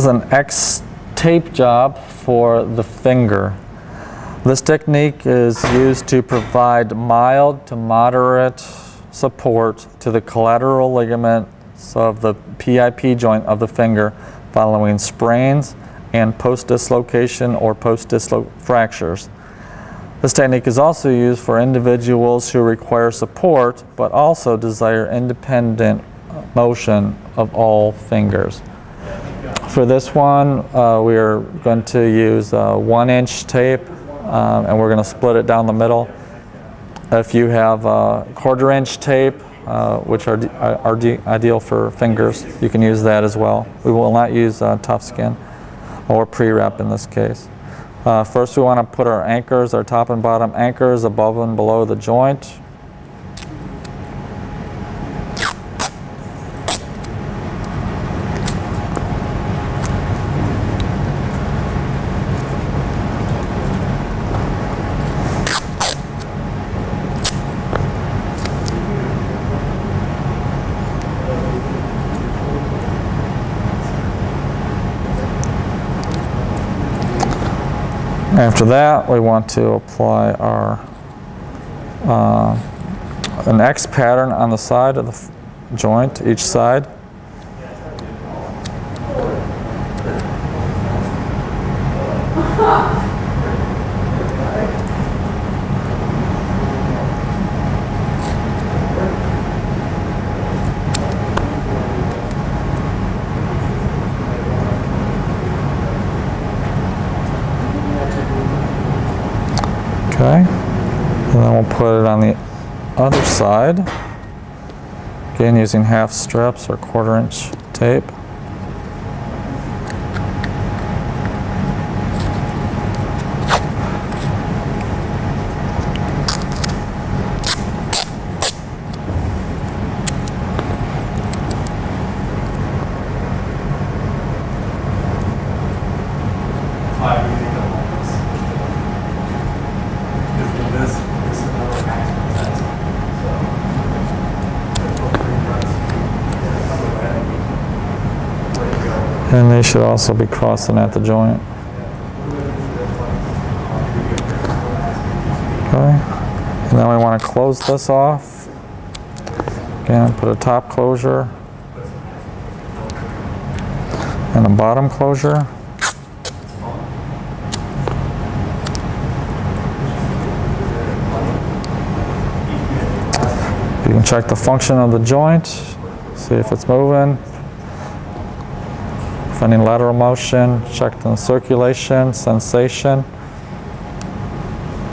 is an X tape job for the finger. This technique is used to provide mild to moderate support to the collateral ligaments of the PIP joint of the finger following sprains and post-dislocation or post-dislo fractures. This technique is also used for individuals who require support but also desire independent motion of all fingers. For this one, uh, we are going to use uh, one inch tape um, and we're going to split it down the middle. If you have uh, quarter inch tape, uh, which are, are ideal for fingers, you can use that as well. We will not use uh, tough skin or pre-wrap in this case. Uh, first we want to put our anchors, our top and bottom anchors above and below the joint. After that, we want to apply our uh, an X pattern on the side of the joint, each side. Okay, and then we'll put it on the other side. Again, using half strips or quarter inch tape. And they should also be crossing at the joint. Okay. And then we want to close this off. Again, put a top closure and a bottom closure. You can check the function of the joint, see if it's moving, any lateral motion, check the circulation, sensation.